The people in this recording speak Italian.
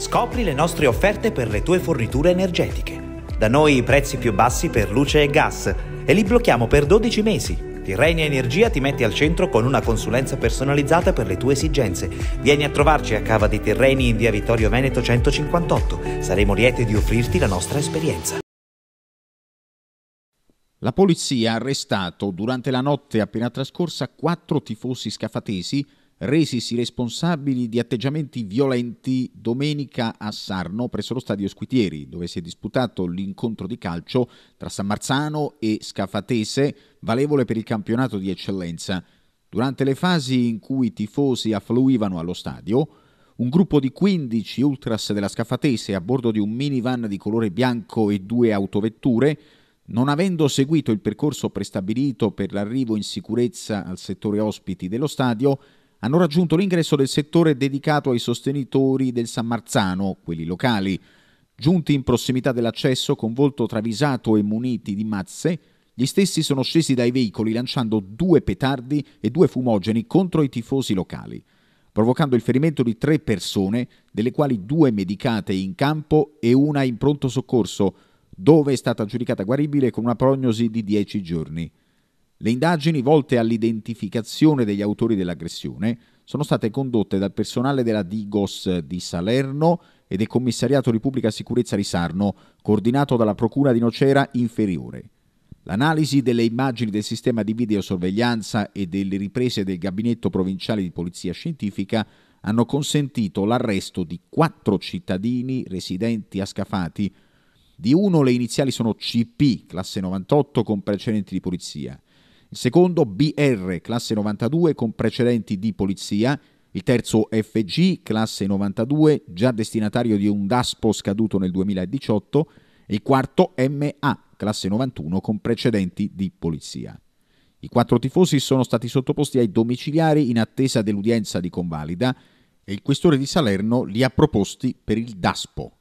Scopri le nostre offerte per le tue forniture energetiche. Da noi i prezzi più bassi per luce e gas e li blocchiamo per 12 mesi. Tirrenia Energia ti metti al centro con una consulenza personalizzata per le tue esigenze. Vieni a trovarci a Cava dei Terreni in via Vittorio Veneto 158. Saremo lieti di offrirti la nostra esperienza. La polizia ha arrestato durante la notte appena trascorsa quattro tifosi scafatesi resisi responsabili di atteggiamenti violenti domenica a Sarno presso lo stadio Squitieri, dove si è disputato l'incontro di calcio tra San Marzano e Scafatese, valevole per il campionato di eccellenza. Durante le fasi in cui i tifosi affluivano allo stadio, un gruppo di 15 ultras della Scafatese a bordo di un minivan di colore bianco e due autovetture non avendo seguito il percorso prestabilito per l'arrivo in sicurezza al settore ospiti dello stadio, hanno raggiunto l'ingresso del settore dedicato ai sostenitori del San Marzano, quelli locali. Giunti in prossimità dell'accesso con volto travisato e muniti di mazze, gli stessi sono scesi dai veicoli lanciando due petardi e due fumogeni contro i tifosi locali, provocando il ferimento di tre persone, delle quali due medicate in campo e una in pronto soccorso, dove è stata giudicata guaribile con una prognosi di dieci giorni. Le indagini volte all'identificazione degli autori dell'aggressione sono state condotte dal personale della Digos di Salerno e del Commissariato di Pubblica Sicurezza di Sarno, coordinato dalla Procura di Nocera Inferiore. L'analisi delle immagini del sistema di videosorveglianza e delle riprese del Gabinetto Provinciale di Polizia Scientifica hanno consentito l'arresto di quattro cittadini residenti a Scafati. Di uno le iniziali sono CP, classe 98 con precedenti di polizia il secondo BR classe 92 con precedenti di polizia, il terzo FG classe 92 già destinatario di un DASPO scaduto nel 2018 e il quarto MA classe 91 con precedenti di polizia. I quattro tifosi sono stati sottoposti ai domiciliari in attesa dell'udienza di convalida e il questore di Salerno li ha proposti per il DASPO.